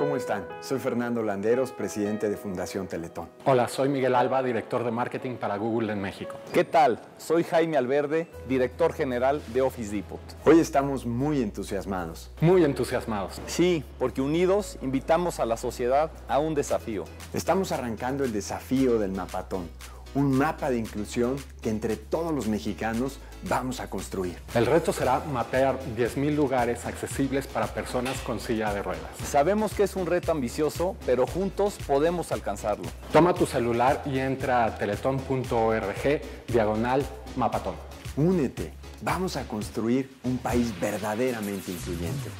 ¿Cómo están? Soy Fernando Landeros, presidente de Fundación Teletón. Hola, soy Miguel Alba, director de marketing para Google en México. ¿Qué tal? Soy Jaime Alverde, director general de Office Depot. Hoy estamos muy entusiasmados. Muy entusiasmados. Sí, porque unidos invitamos a la sociedad a un desafío. Estamos arrancando el desafío del mapatón, un mapa de inclusión que entre todos los mexicanos vamos a construir. El reto será mapear 10.000 lugares accesibles para personas con silla de ruedas. Sabemos que es un reto ambicioso, pero juntos podemos alcanzarlo. Toma tu celular y entra a teletón.org diagonal mapatón. Únete, vamos a construir un país verdaderamente incluyente.